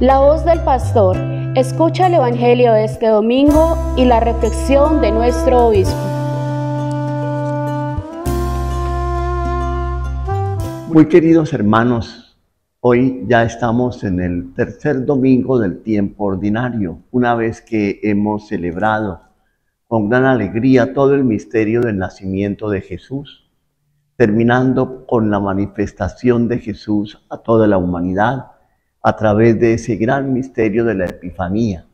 La voz del pastor. Escucha el Evangelio de este domingo y la reflexión de nuestro obispo. Muy queridos hermanos, hoy ya estamos en el tercer domingo del tiempo ordinario, una vez que hemos celebrado con gran alegría todo el misterio del nacimiento de Jesús, terminando con la manifestación de Jesús a toda la humanidad a través de ese gran misterio de la Epifanía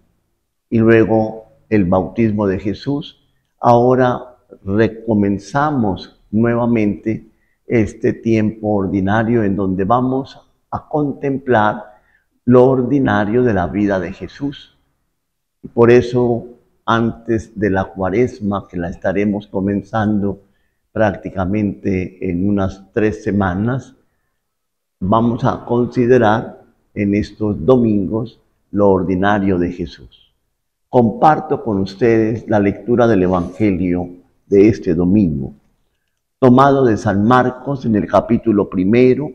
y luego el bautismo de Jesús, ahora recomenzamos nuevamente este tiempo ordinario en donde vamos a contemplar lo ordinario de la vida de Jesús. Y por eso, antes de la cuaresma, que la estaremos comenzando prácticamente en unas tres semanas, vamos a considerar en estos domingos lo ordinario de Jesús. Comparto con ustedes la lectura del Evangelio de este domingo, tomado de San Marcos en el capítulo primero,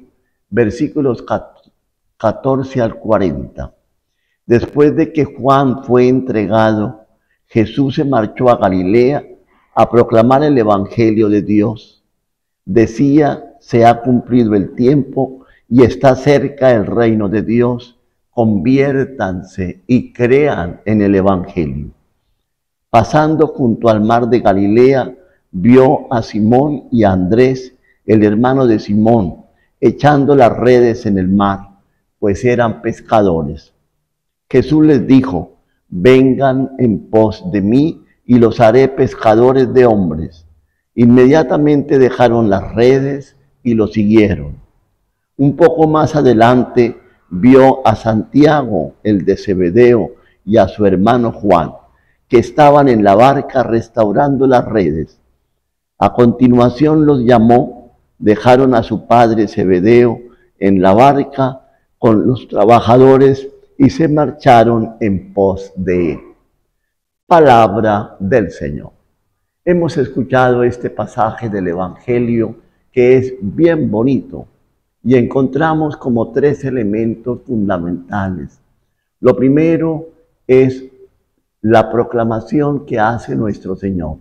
versículos 14 al 40. Después de que Juan fue entregado, Jesús se marchó a Galilea a proclamar el Evangelio de Dios. Decía, se ha cumplido el tiempo y está cerca el reino de Dios, conviértanse y crean en el Evangelio. Pasando junto al mar de Galilea, vio a Simón y a Andrés, el hermano de Simón, echando las redes en el mar, pues eran pescadores. Jesús les dijo, vengan en pos de mí y los haré pescadores de hombres. Inmediatamente dejaron las redes y lo siguieron. Un poco más adelante vio a Santiago, el de Zebedeo, y a su hermano Juan, que estaban en la barca restaurando las redes. A continuación los llamó, dejaron a su padre Zebedeo en la barca con los trabajadores y se marcharon en pos de él. Palabra del Señor. Hemos escuchado este pasaje del Evangelio que es bien bonito y encontramos como tres elementos fundamentales. Lo primero es la proclamación que hace nuestro Señor.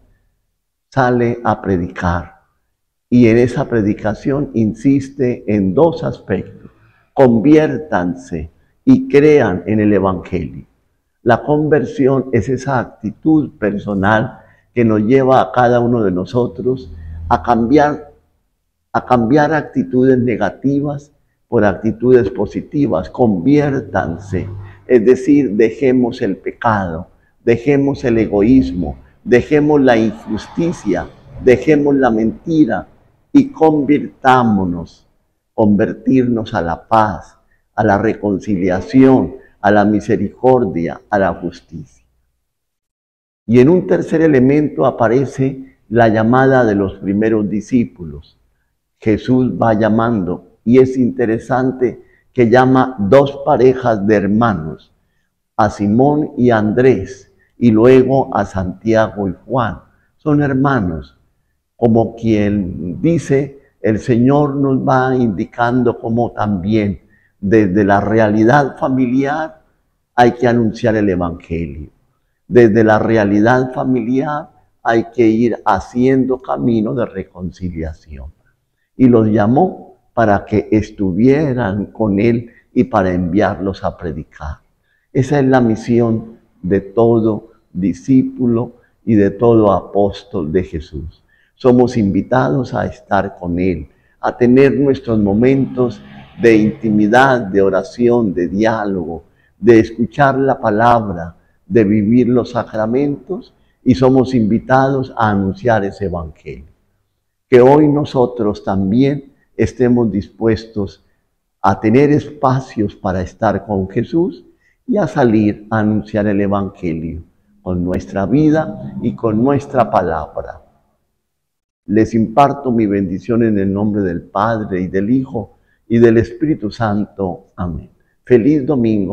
Sale a predicar y en esa predicación insiste en dos aspectos. Conviértanse y crean en el Evangelio. La conversión es esa actitud personal que nos lleva a cada uno de nosotros a cambiar a cambiar actitudes negativas por actitudes positivas. Conviértanse, es decir, dejemos el pecado, dejemos el egoísmo, dejemos la injusticia, dejemos la mentira y convirtámonos, convertirnos a la paz, a la reconciliación, a la misericordia, a la justicia. Y en un tercer elemento aparece la llamada de los primeros discípulos. Jesús va llamando y es interesante que llama dos parejas de hermanos, a Simón y Andrés, y luego a Santiago y Juan. Son hermanos, como quien dice, el Señor nos va indicando como también desde la realidad familiar hay que anunciar el Evangelio. Desde la realidad familiar hay que ir haciendo camino de reconciliación y los llamó para que estuvieran con él y para enviarlos a predicar. Esa es la misión de todo discípulo y de todo apóstol de Jesús. Somos invitados a estar con Él, a tener nuestros momentos de intimidad, de oración, de diálogo, de escuchar la palabra, de vivir los sacramentos y somos invitados a anunciar ese Evangelio que hoy nosotros también estemos dispuestos a tener espacios para estar con Jesús y a salir a anunciar el Evangelio con nuestra vida y con nuestra palabra. Les imparto mi bendición en el nombre del Padre y del Hijo y del Espíritu Santo. Amén. Feliz domingo.